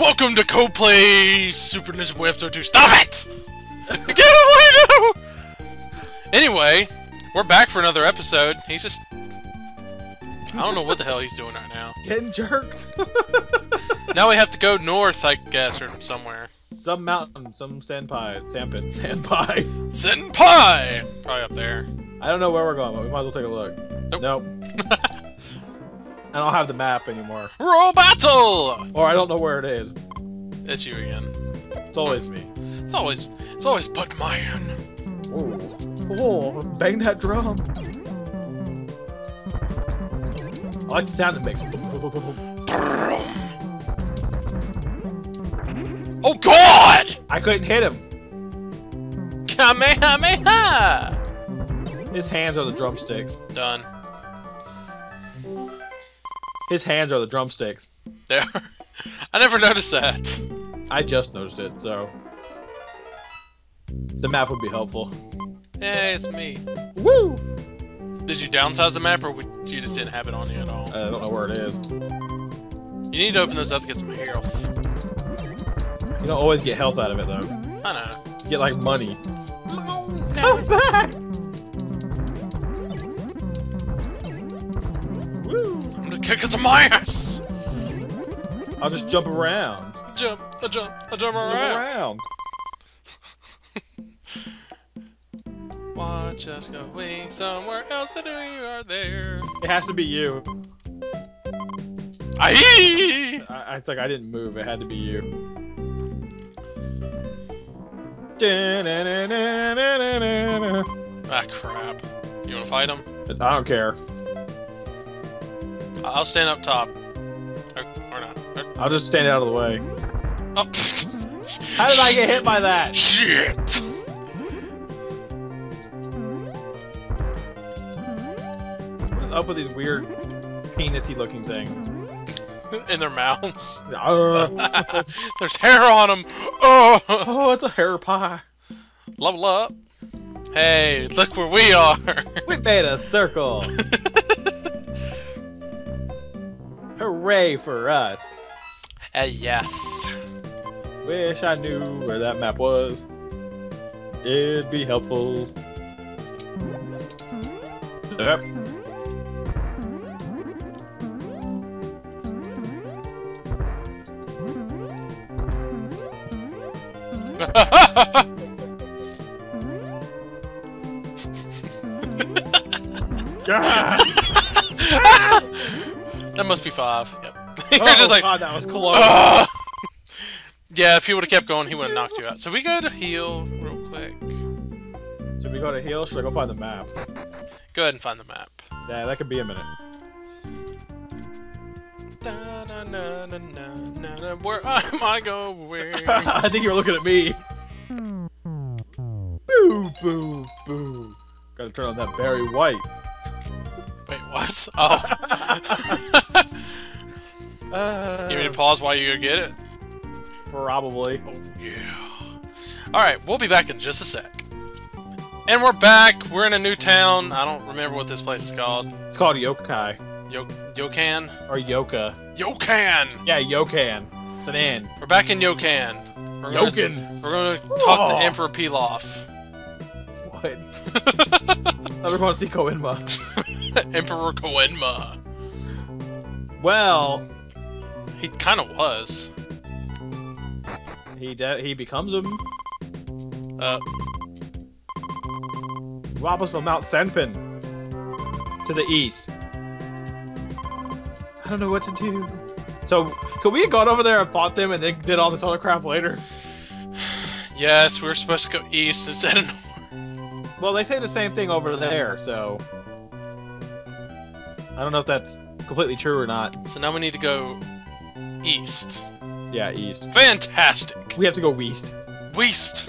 Welcome to Co-Play Super Ninja Boy Episode 2. Stop it! Get away now! Anyway, we're back for another episode. He's just... I don't know what the hell he's doing right now. Getting jerked. Now we have to go north, I guess, or somewhere. some mountain, some sand pie, sand pit, sand pie. Senpai! Probably up there. I don't know where we're going, but we might as well take a look. Nope. Nope. I don't have the map anymore. Roll battle! Or I don't know where it is. It's you again. It's always me. It's always, it's always Bugman. Ooh. Oh, bang that drum. I like the sound it makes. Oh God! I couldn't hit him. Kamehameha! His hands are the drumsticks. Done. His hands are the drumsticks. There. I never noticed that. I just noticed it, so the map would be helpful. Hey, it's me. Woo! Did you downsize the map, or would, you just didn't have it on you at all? I don't know where it is. You need to open those up to get some health. You don't always get health out of it though. I know. You get like money. Come Come back! Woo! I'm just kicking some ass! I'll just jump around. Jump, a jump, a jump Jump around. around. Watch us going somewhere else that we are there. It has to be you. Aye! I, I- it's like I didn't move. It had to be you. Ah, crap. You wanna fight him? I don't care. I'll stand up top. Or, or not. Or- I'll just stand out of the way. oh. How did I get hit by that? Shit! What's up with these weird penisy looking things? In their mouths. Uh, There's hair on them. Oh! oh, it's a hair pie. Level up. Hey, look where we are. We made a circle. Hooray for us. hey, yes. Wish I knew where that map was. It'd be helpful. Yep. 55. Yep. You're oh, just like, God, that was close. Uh! yeah, if he would have kept going, he would have knocked you out. So we go to heal real quick. Should so we go to heal? Should I go find the map? Go ahead and find the map. Yeah, that could be a minute. Da, na, na, na, Where am I going? I think you're looking at me. boo, boo, boo. Gotta turn on that Barry White. What? Oh. Uh, you need to pause while you go get it? probably. Oh, yeah. Alright, we'll be back in just a sec. And we're back. We're in a new town. I don't remember what this place is called. It's called Yokai. Yo Yokan? Or Yoka. Yokan! Yeah, Yokan. It's an N. We're back in Yokan. We're gonna, Yokan. We're gonna talk to Oh. Emperor Pilaf. What? Going to see Koenma. Emperor Koenma. Well, He kind of was. he de- he becomes him. Uh, Rob us from Mount Senpin. To the east. I don't know what to do. So, could we have gone over there and fought them and then did all this other crap later? yes, we were supposed to go east instead of north. Well, they say the same thing over there, so... I don't know if that's completely true or not. So now we need to go east. Yeah, east. Fantastic. We have to go west. West.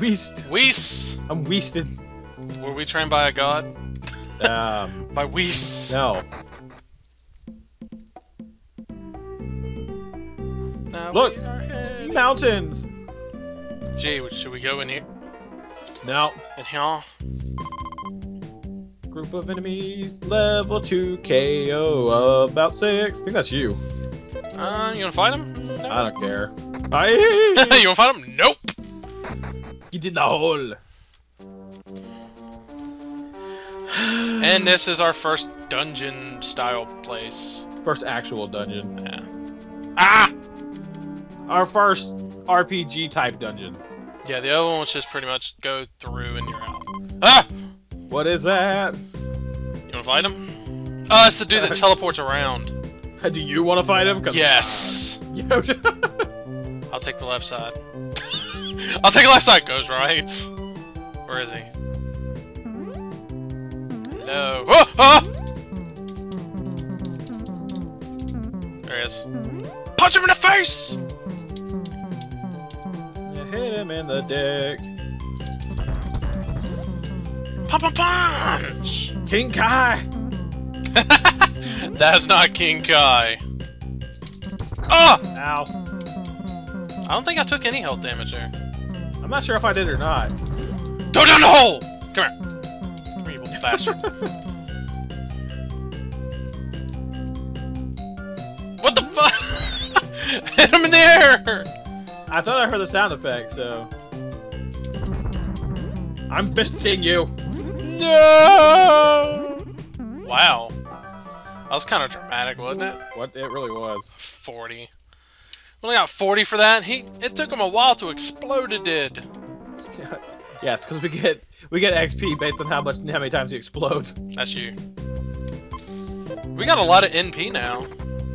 West. West. I'm wasted. Were we trained by a god? Um, By Whis. no. Now Look. we are headed- Mountains! Gee, should we go in here? No. In here? Group of enemies, level 2 KO, about 6. I think that's you. Uh, you wanna fight him? I don't care. I you wanna fight him? Nope! Get in the hole. And this is our first dungeon style place. First actual dungeon. Yeah. Ah! Our first RPG type dungeon. Yeah, the other one was just pretty much go through and you're out. Ah! What is that? You wanna fight him? Oh, that's the dude that teleports around. Do you want to fight him? Yes! I'll take the left side. I'll take the left side. Goes right. Where is he? Hello. Oh, oh! There he is. Punch him in the face! you hit him in the dick. Punch, punch! King Kai. That's not King Kai. Oh! Ow. I don't think I took any health damage there. I'm not sure if I did or not. Go down the hole! Come here. Come here, you little bastard. what the fuck? Hit him in the air! I thought I heard the sound effect, so. I'm fisting you. No! Wow. That was kind of dramatic, wasn't it? What it really was. 40. We only got 40 for that. He It took him a while to explode, it did. yes, because we get we get XP based on how much how many times he explodes. That's you. We got a lot of NP now.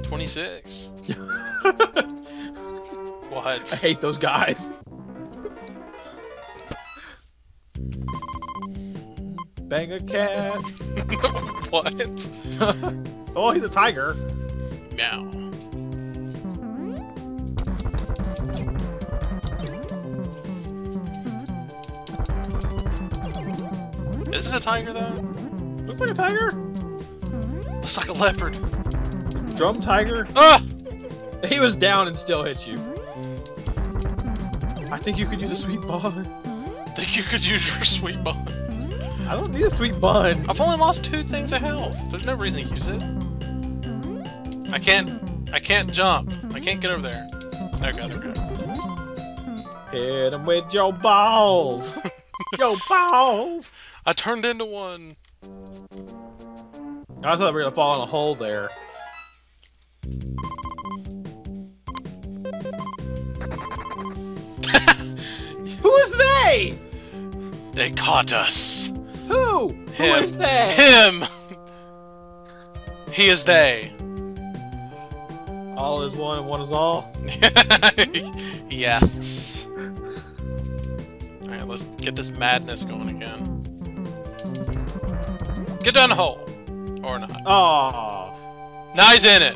26. what? I hate those guys. Bang a cat. what? oh, he's a tiger. Meow. Is it a tiger though? Looks like a tiger. Looks like a leopard. Drum tiger. Ah! He was down and still hit you. I think you could use a sweet bun. Think you could use your sweet buns. I don't need a sweet bun. I've only lost two things of health. There's no reason to use it. I can't. I can't jump. I can't get over there. There we go. There we go. Hit him with your balls. your balls. I turned into one. I thought we were gonna fall in a hole there. Who is they? They caught us. Who? Who Him. is they? Him. he is they. All is one and one is all. yes. Alright, let's get this madness going again. Get down the hole. Or not. Oh. Now he's in it.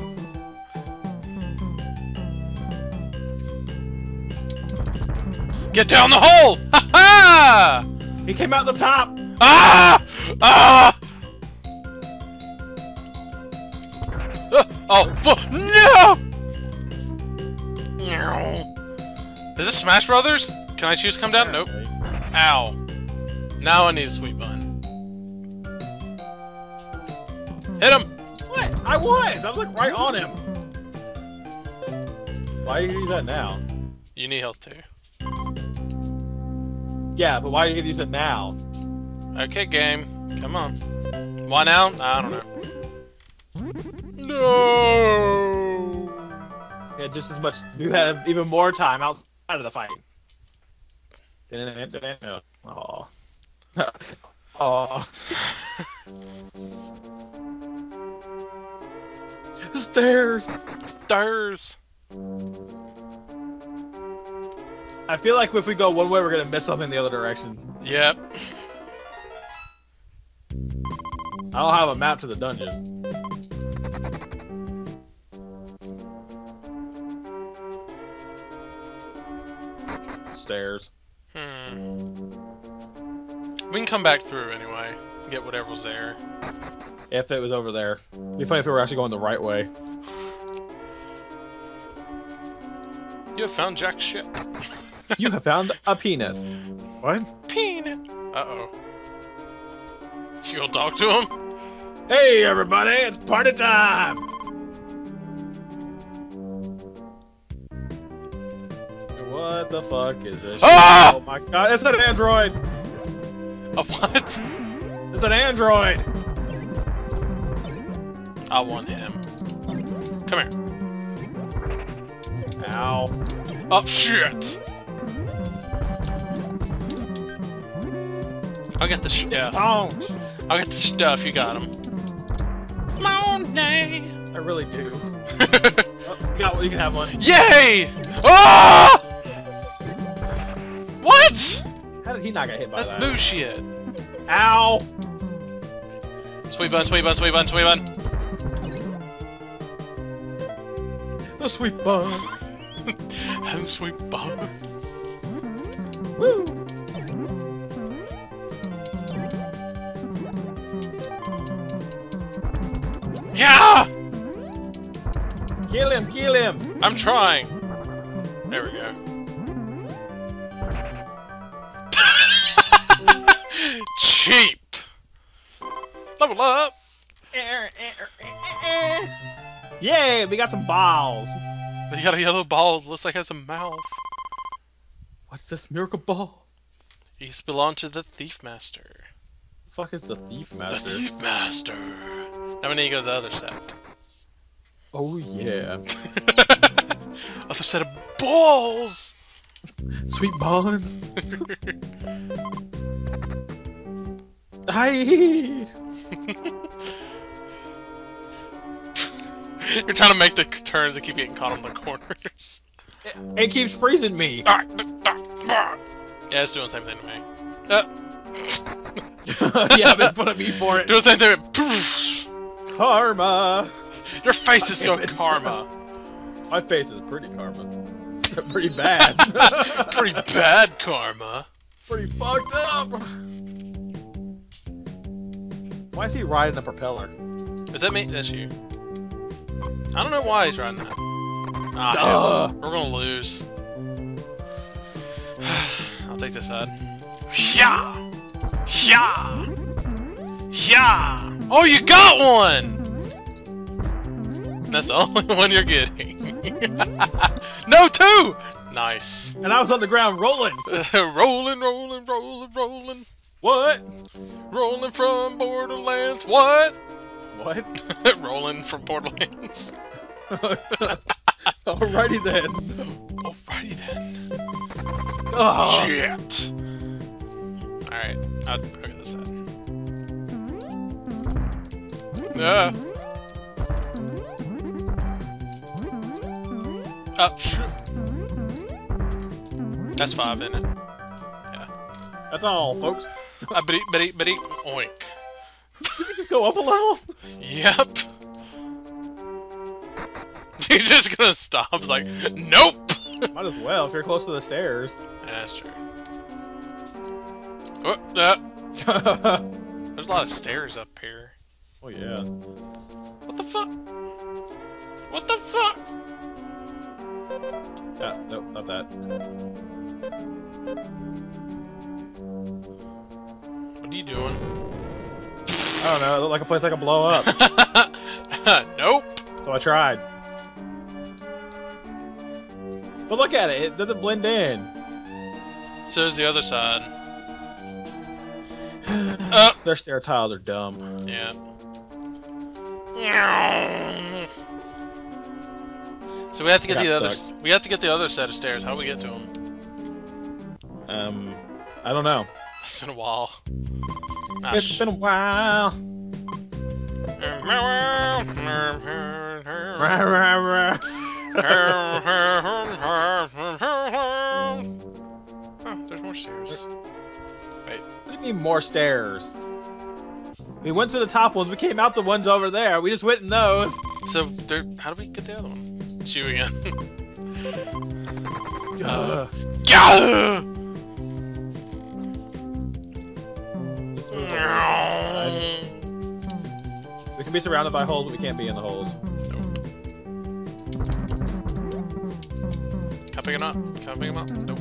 Get down the hole! Ha ha! He came out the top. Ah! Ah! Uh, oh, fu- no! Is this Smash Brothers? Can I choose come down? Nope. Ow. Now I need a sweet bun. Hit him! What? I was. I was like right on him. Why do you use that now? You need health too. Yeah, but why are you gonna use it now? Okay, game. Come on. Why now? I don't know. No! Yeah, just as much. You have even more time outside of the fight. Oh. Oh. Stairs. Stars! I feel like if we go one way, we're gonna miss something in the other direction. Yep. I don't have a map to the dungeon. Stairs. Hmm. We can come back through anyway. Get whatever's there. If it was over there. It'd be funny if we were actually going the right way. You have found Jack's ship. You have found a penis. What? Penis. Uh-oh. You gonna talk to him? Hey everybody, it's party time! What the fuck is this? Ah! Oh my god, it's an android! A what? It's an android! I want him. Come here. Ow. Oh, shit! I'll get the stuff. Ouch! I'll get the stuff, you got him. Monday! I really do. Oh, you, got, you can have one. Yay! Ah! What? How did he not get hit by That's that? bullshit. Ow! Sweet bun, sweet bun, sweet bun, sweet bun. The sweet bun. Oh, sweet bun. Woo! Kill him, kill him! I'm trying. There we go. Cheap. Level up. Yay, we got some balls! You got a yellow ball. That looks like it has a mouth. What's this miracle ball? You used to belong to the Thief Master. The fuck is the thief Master? The? Thief Master. Now we need to go to the other set. Oh yeah. other set of balls. Sweet buns. Hi. You're trying to make the turns and keep getting caught on the corners. It keeps freezing me. Ah, ah, ah. yeah, it's doing the same thing to me. Uh, yeah, make fun of me for it. doing the same thing. Poof. Karma. Your face is so karma. My face is pretty karma. pretty bad. Pretty bad karma. pretty fucked up. Why is he riding a propeller? Is that me? That's you. I don't know why he's riding that. Ah, we're gonna lose. I'll take this side. Yeah! Yeah! Yeah! Oh, you got one! That's the only one you're getting. no, two! Nice. And I was on the ground rolling. rolling, rolling, rolling, rolling. What? Rolling from Borderlands. What? What? rolling from Borderlands. Alrighty then. Alrighty then. Oh. Shit. Alright, I'll, I'll get this out. Yeah. Oh, shit. That's five, isn't it? That's all, folks. Uh, bitty, bitty, bitty, oink. Just go up a level. Yep. He's just gonna stop. It's like, nope. Might as well if you're close to the stairs. Yeah, that's true. Oh, uh, there's a lot of stairs up here. Oh, yeah. What the fuck? What the fuck? Yeah, nope, not that. What are you doing? I don't know. It looked like a place I could blow up, nope. so I tried. But look at it; it doesn't blend in. So is the other side. Uh, Their stair tiles are dumb. yeah. So we have to get the other. stuck. We have to get the other set of stairs. How do we get to them? Um, I don't know. It's been a while. Ah, it's been a while. Oh, there's more stairs. Wait. What do you mean more stairs? We went to the top ones. We came out the ones over there. We just went in those. So there. How do we get the other one? Shoot again. Ugh. Gah! This was a- we can be surrounded by holes, but we can't be in the holes. Can I pick him up? Can I pick him up? Nope.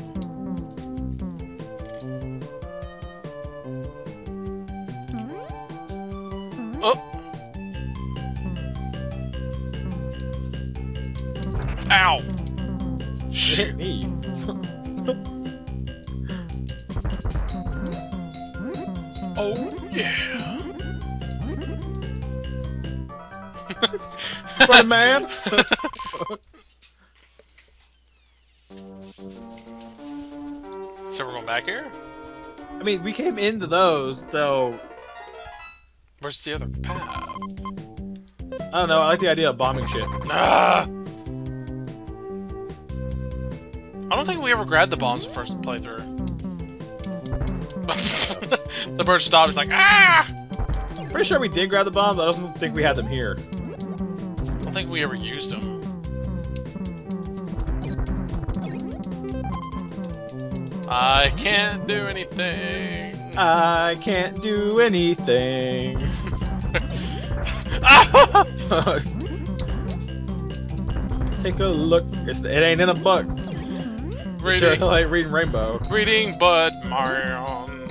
Ow! It Shit! hit me. Oh yeah. Spider-Man. So we're going back here? I mean, we came into those, so Where's the other path? I don't know. I like the idea of bombing shit. Ah! Don't think we ever grabbed the bombs the first playthrough. the bird stopped. It's like ah! Pretty sure we did grab the bombs, but I don't think we had them here. I don't think we ever used them. I can't do anything. I can't do anything. Take a look. It's, it ain't in a book. Sure, reading, like reading Rainbow. reading Bud Marion.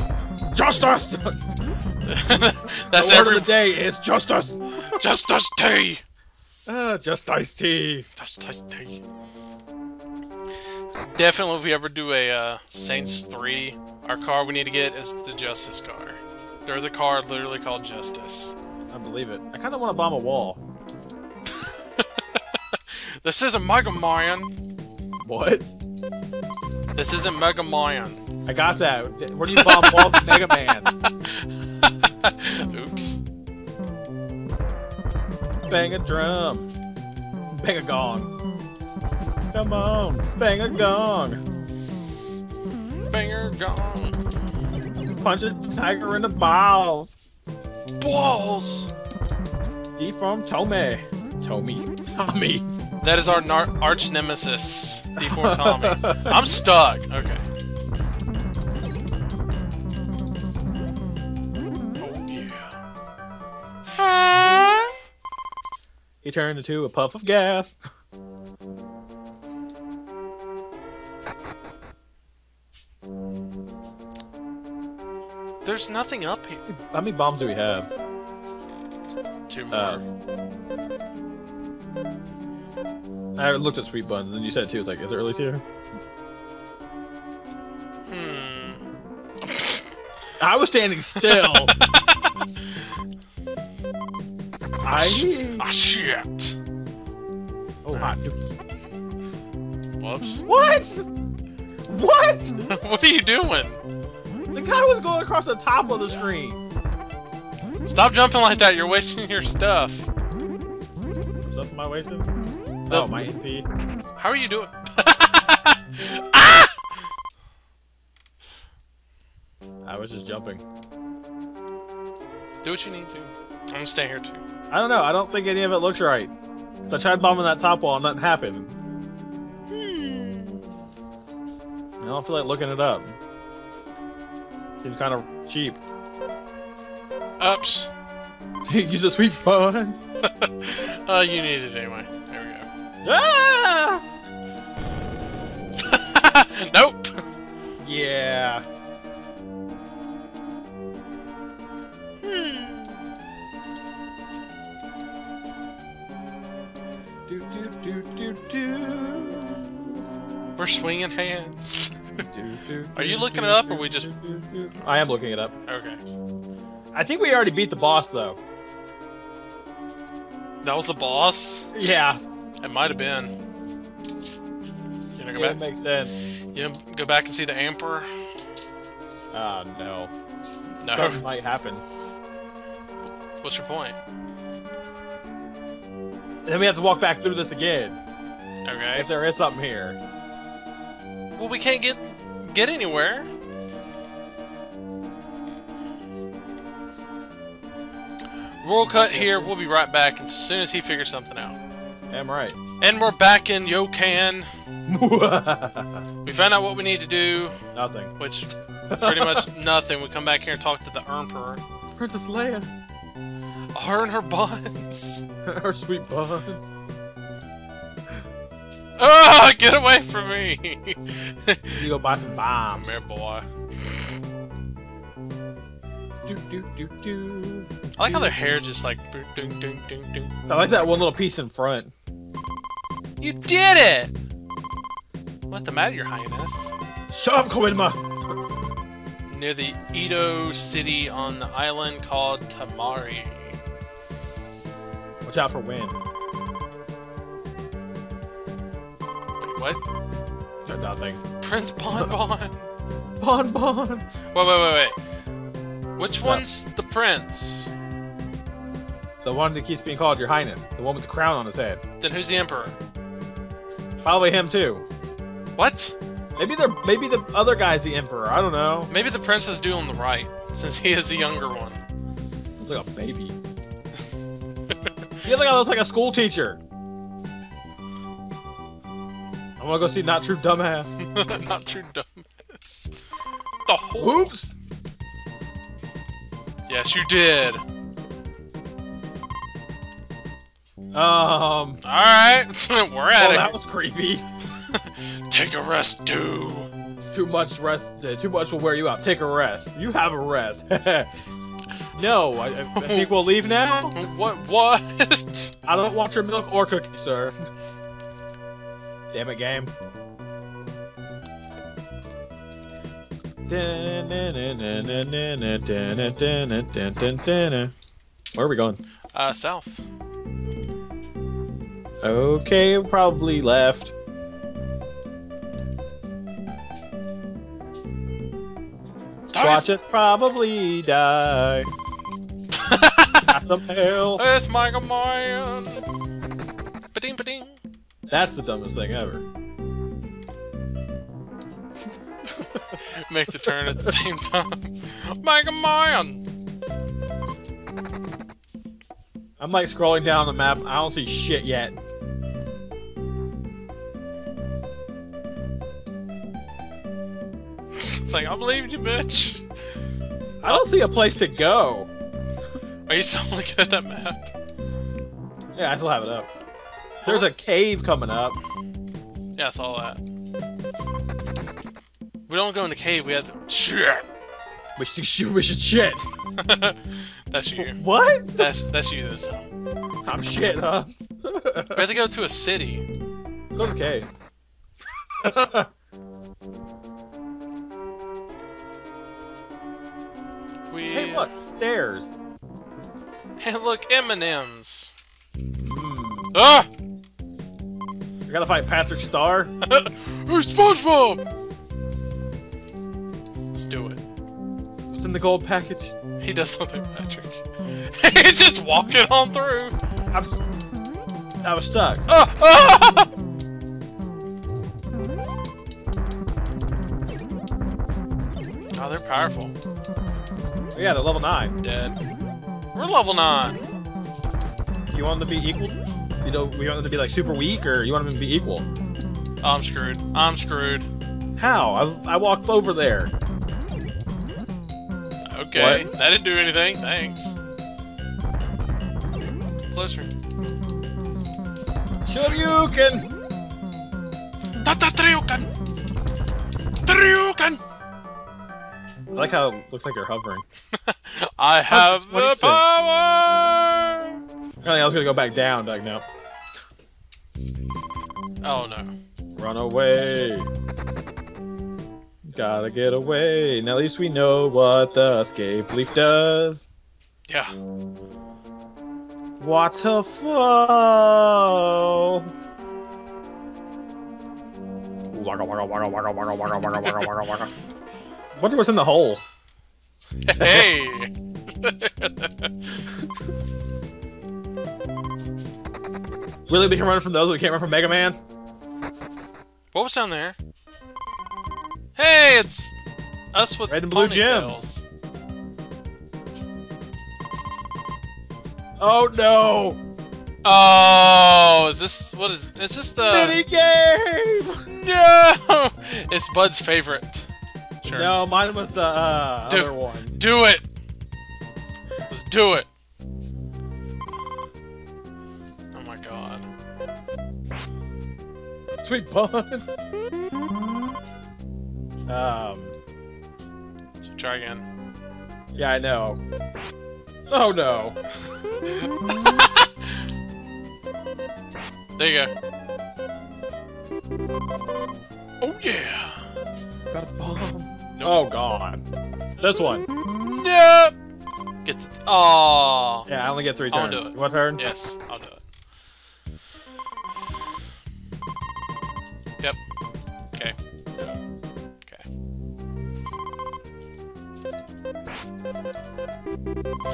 Justice. That's the word every of the day is justice. Justice Tea. Uh, just iced tea. Just Justice Tea. Definitely, if we ever do a uh, Saints 3, our car we need to get is the Justice car. There's a car literally called Justice. I believe it. I kind of want to bomb a wall. This isn't Mega Marion. What? This isn't Mega Man. I got that. Where do you bomb walls in Mega Man? Oops. Bang a drum. Bang a gong. Come on. Bang a gong. Banger gong. Punch a tiger in the balls. Balls! Deform Tommy. Tommy. Tommy. That is our nar arch nemesis, D4 Tommy. I'm stuck. Okay. Oh yeah. He turned into a puff of gas. There's nothing up here. How many bombs do we have? Two more. Uh, I looked at sweet buns and you said it too. It's like, is it early too? hmm. I was standing still. I Ah shit. oh hot dookie. Whoops. What? What? what are you doing? The guy was going across the top of the screen. Stop jumping like that. You're wasting your stuff. Stuff am I wasting? The- oh, my MP. How are you doing? ah! I was just jumping. Do what you need to. I'm gonna stay here too. I don't know. I don't think any of it looks right. I tried bombing that top wall and nothing happened. Hmm. I don't feel like looking it up. Seems kind of cheap. Ups. Use a sweet bun. Uh, you need it anyway. There we Ah! nope. Yeah. Do, do, do, do, do. We're swinging hands. Do, do, Are you looking do, it up, or do, we just- do, do, do. I am looking it up. okay. I think we already beat the boss, though. That was the boss. Yeah. It might have been. You know, go Yeah, back. makes sense. You know, go back and see the Emperor. Oh, no. No. Something might happen. What's your point? Then we have to walk back through this again. Okay. If there is something here. Well, we can't get get anywhere. We'll cut here. We'll be right back as soon as he figures something out. I'm right. And we're back in Yokan. We found out what we need to do, Nothing. which pretty much nothing. We come back here and talk to the Emperor. Princess Leia. Her and her buns. Her sweet buns. Oh, get away from me! You go buy some bombs. Come here, boy. Do, do, do, do. I like how their hair is just like ding, ding, ding, ding. I like that one little piece in front. You did it! What's the matter, Your Highness? Shut up, Koenma! near the Edo city on the island called Tamari. Watch out for wind. Wait, what? Nothing. Prince Bonbon. Bon Bon! wait, wait, wait, wait. Which one's the prince? The one that keeps being called Your Highness. The one with the crown on his head. Then who's the emperor? Probably him too. What? Maybe they're maybe the other guy's the emperor. I don't know. Maybe the prince is doing the right, since he is the younger one. Looks like a baby. he looks like, looks like a school teacher. I want to go see Not True Dumbass. Not true dumbass. The whole. Oops. Yes, you did. Um. Alright, we're at Oh, it. that was creepy. Take a rest, too. Too much rest. Uh, too much will wear you out. Take a rest. You have a rest. no, I, I I think we'll leave now. What? What? I don't want your milk or cookies, sir. Damn it, game. Where are we going? Uh, south. Okay, probably left. Watch us probably die. Got some hell. It's Michael Mayan. Ba-ding, ba-ding. That's the dumbest thing ever. Make the turn at the same time. Michael Mayan. I'm like scrolling down the map. I don't see shit yet. It's like, I'm leaving you, bitch. I don't see a place to go. Are you still looking at that map? Yeah, I still have it up. There's a cave coming up. Yeah, I saw that. We don't go in the cave, we have to... Shit! We should, shoot- we should shit. That's you. What? That's, that's you this time. I'm shit, huh? We have to go to a city. Go to the cave. We... hey, look, stairs. Hey, look, M&M's. Hmm. Ah! I gotta fight Patrick Star. Who's SpongeBob? Let's do it. What's in the gold package? He does something, Patrick. He's just walking on through. I'm. I was stuck. Ah! Ah! Oh, they're powerful. Oh, yeah, they're level nine. Dead. We're level 9. You want them to be equal? You know, we want them to be like super weak, or you want them to be equal? I'm screwed. I'm screwed. How? I was. I walked over there. Okay. That didn't do anything. Thanks. Closer. Shoryuken. Tata Triukan! Triukan! I like how it looks like you're hovering. I have the power! Apparently, I was gonna go back down. Like, no. Oh no. Run away. Gotta get away. Now at least we know what the escape leaf does. Yeah. Waterfall. Wagga, wagga, wagga, wagga, wagga, wagga, wagga, wagga, wagga, wagga. Wonder what's in the hole. Hey! Really, we can run from those, but we can't run from Mega Man? what was down there? Hey, it's us with Red and blue ponytails. Oh no! Oh, is this what is is this the Mini game! No! It's Bud's favorite. Sure. No, mine was the uh, Dude. other one. Do it. Let's do it. Oh my god. Sweet bun. um, So try again. yeah, I know. Oh no. There you go. Oh yeah. Got a bomb. Nope. Oh god. This one. Nope. Get the. Oh. Yeah, I only get three I'll turns. do it. One turn? Yes, I'll do it.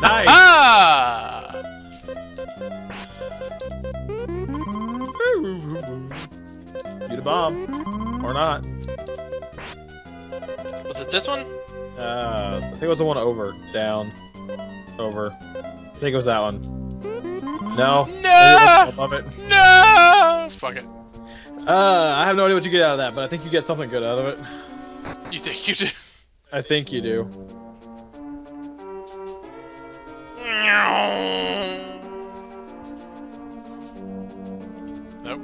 Nice! Ah! Get a bomb. Or not. Was it this one? Uh, I think it was the one over. Down. Over. I think it was that one. No. No! above it. No! Fuck it. Uh, I have no idea what you get out of that, but I think you get something good out of it. You think you do? I think you do. Nope.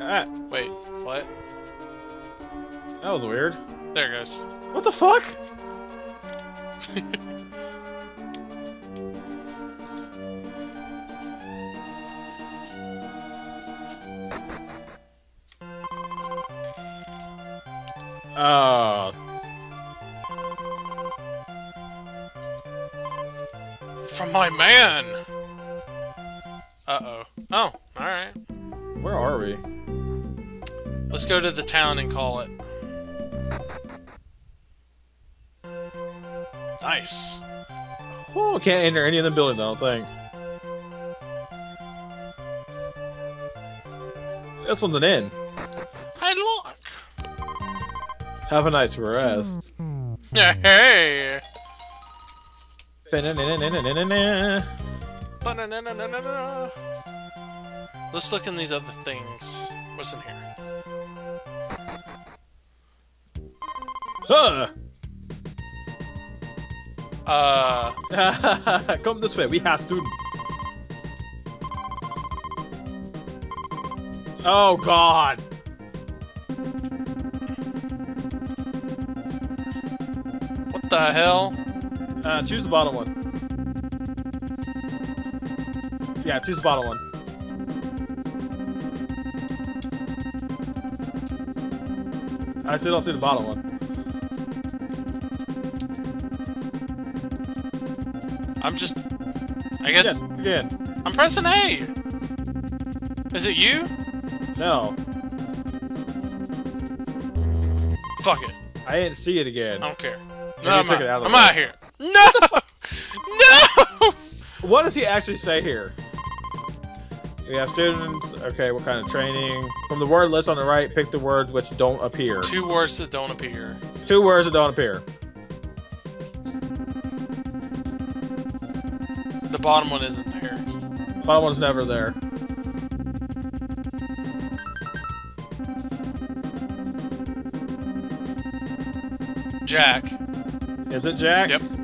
Ah, Wait, what? that was weird. There it goes. What the fuck? Oh, my man! Uh-oh. Oh, alright. where are we? Let's go to the town and call it. Nice. Oh, can't enter any of the buildings, I don't think. This one's an inn. Hey, look! Have a nice rest. Hey! Let's look in these other things. What's in here? Huh. Uh, Come this way, we have students. Oh god. what the hell? Uh, choose the bottom one. Yeah, choose the bottom one. I still don't see the bottom one. I'm just... I guess... Yes, again. I'm pressing A! Is it you? No. Fuck it. I didn't see it again. I don't care. No, I'm out. out of I'm out here. No! no! What does he actually say here? We have students. Okay, what kind of training? From the word list on the right, pick the words which don't appear. Two words that don't appear. Two words that don't appear. The bottom one isn't there. Bottom one's never there. Jack. Is it Jack? Yep.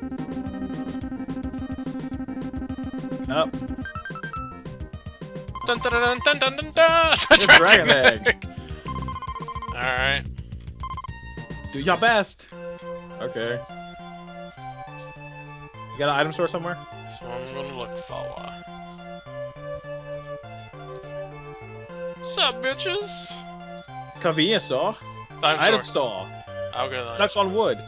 Up. Dun dun dun dun dun dun dun! It's Dragon Egg. Alright. Do your best. Okay. You got an item store somewhere? So I'm gonna look for. What's up, bitches? Convenience store. I'm item sorry. store. I'll go Stuck on wood.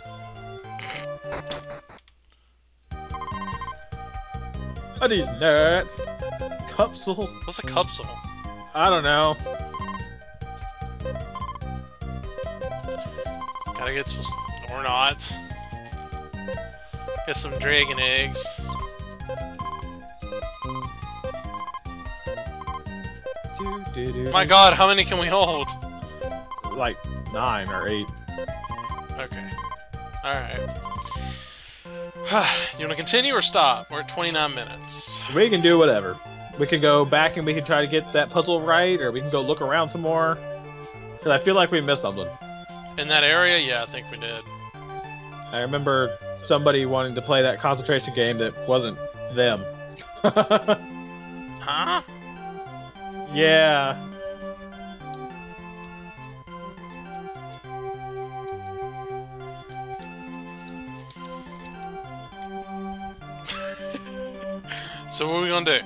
These nuts? Capsule? What's a capsule? I don't know. Gotta get some, or not. Get some dragon eggs. My god, how many can we hold? Like nine or eight. Okay. Alright. you wanna continue or stop? We're at 29 minutes. We can do whatever. We can go back and we can try to get that puzzle right, or we can go look around some more. Because I feel like we missed something. In that area? Yeah, I think we did. I remember somebody wanting to play that concentration game that wasn't them. Huh? yeah. So what are we gonna do?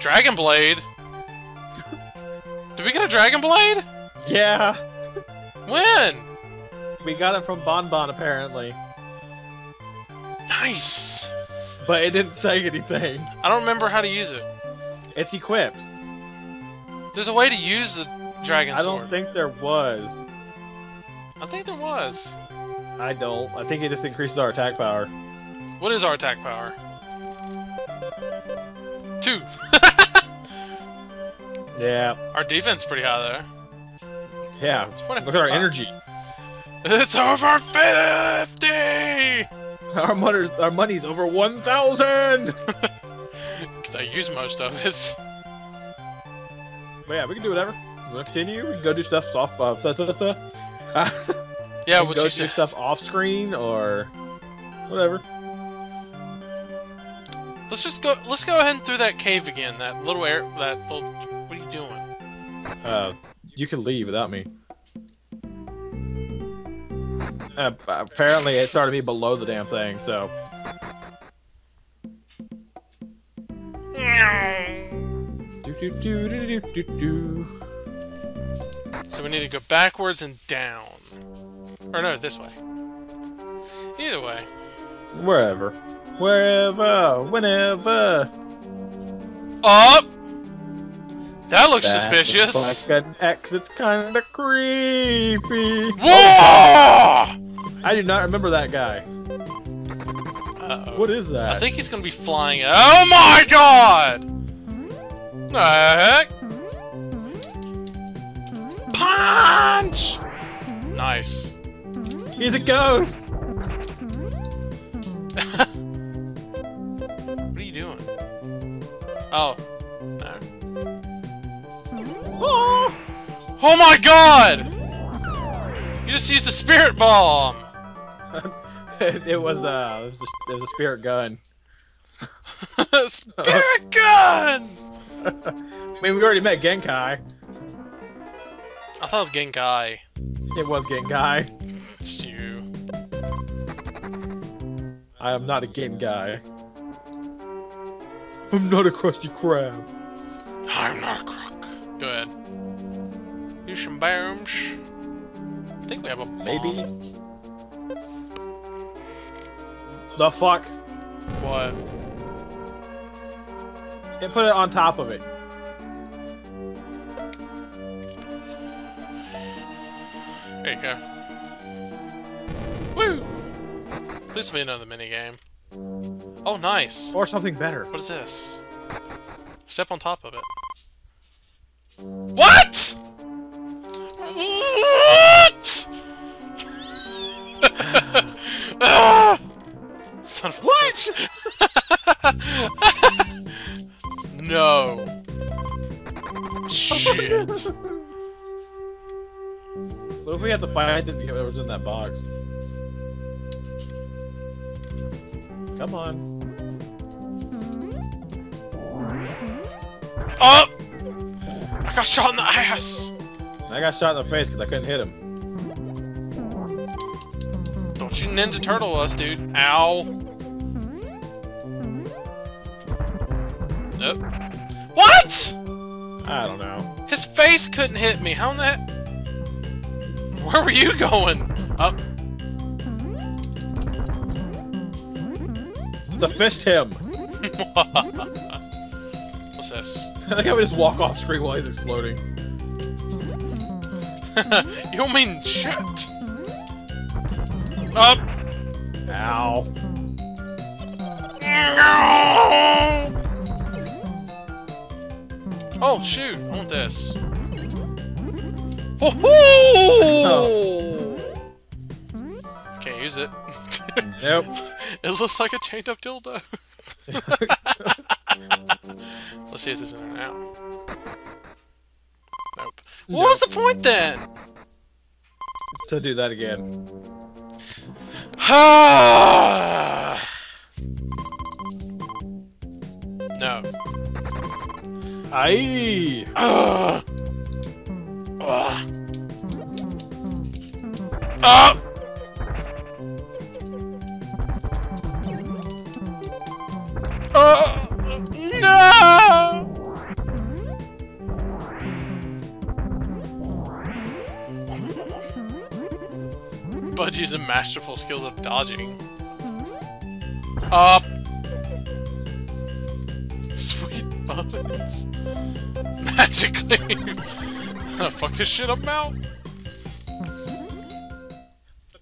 Dragon Blade? Did we get a Dragon Blade? Yeah, When? we got it from Bon Bon apparently, Nice! but it didn't say anything. I don't remember how to use it. It's equipped. There's a way to use the Dragon I Sword. I don't think there was. I think there was. I don't. I think it just increases our attack power. What is our attack power? Two. Yeah, our defense pretty high there. yeah. Look at our energy. It's over 50! Our money, our money's over one thousand. Because I use most of it. But yeah, we can do whatever. We want to continue. We can go do stuff off. Uh, stuff, stuff, stuff. Yeah, what go you do stuff off screen or whatever. Let's just go. Let's go ahead and through that cave again. That little air. That little. What are you doing? Uh, you can leave without me. Uh, apparently, it started me below the damn thing. So. So we need to go backwards and down. Or no, this way. Either way. Wherever, wherever, whenever. Up. That looks That suspicious. looks like an X. It's kind of creepy. Whoa! I do not remember that guy. Uh-oh. What is that? I think he's gonna be flying. Oh my god! The heck? Punch! Nice. He's a ghost. What are you doing? Oh. No. Oh! Oh my god! You just used a spirit bomb! it was uh, it was, just, it was a spirit gun. spirit gun! I mean, we already met Genkai. I thought it was Genkai. It was Genkai. You. I am not a game guy. I'm not a Krusty Krab. I'm not a crook. Go ahead. Use some bombs. I think we have a bomb. Maybe. The fuck? What? And put it on top of it. There you go. Please be another minigame. Oh, nice. Or something better. What is this? Step on top of it. What? What? ah! Son of a What? no. Shit. What if we have to fight the was in that box? Come on. Oh! I got shot in the ass! I got shot in the face because I couldn't hit him. Don't you Ninja Turtle us, dude. Ow. Nope. What? I don't know. His face couldn't hit me. How in that? Where were you going? Up. To fist him. What's this? I think I would just walk off screen while he's exploding. you don't mean shit. Up. Ow. Oh shoot! I want this. Oh! Can't use it. Nope. It looks like a chained up dildo. Let's see if this is in there now. Nope. What was the point then? to do that again. no. Aye. Ugh. Ugh. Ah! No! Budge a masterful skills of dodging. Up! Sweet buns. Magically! Fuck this shit up, Mal!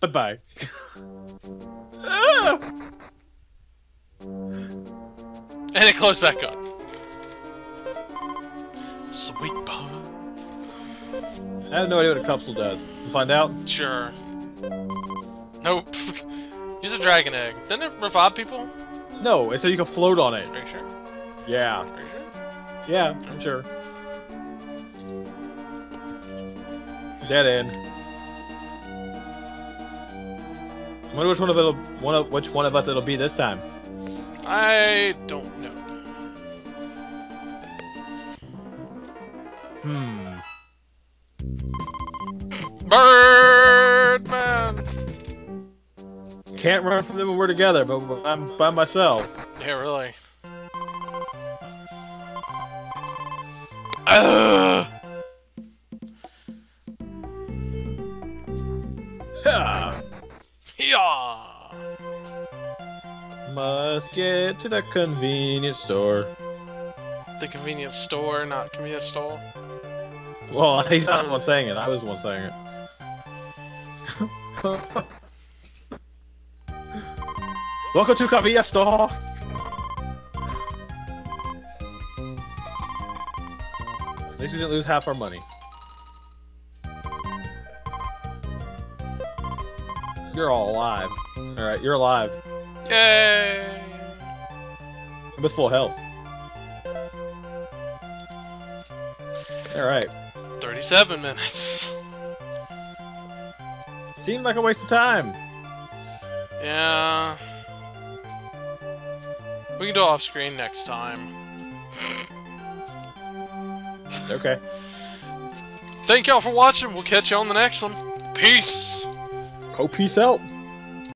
Bye-bye. And it closed back up. Sweet bones. I have no idea what a capsule does. We'll find out. Sure. Nope. Use a dragon egg. Doesn't it revive people? No, it's so you can float on it. Are you sure? Yeah. Are you sure? Yeah, I'm sure. Dead end. I wonder which one of it'll one of which one of us it'll be this time. I don't know. Hmm. Birdman! Can't run from them when we're together, but I'm by myself. Yeah, really. Ugh! Ha! Yeah! Must get to the convenience store. The convenience store, not convenience store. Well, he's not the one saying it. I was the one saying it. Welcome to convenience store. At least we didn't lose half our money. You're all alive. Alright, you're alive. Yay! With full health. 37 minutes. Seemed like a waste of time. Yeah. We can do off screen next time. Okay. Thank y'all for watching. We'll catch you on the next one. Peace! Go peace out.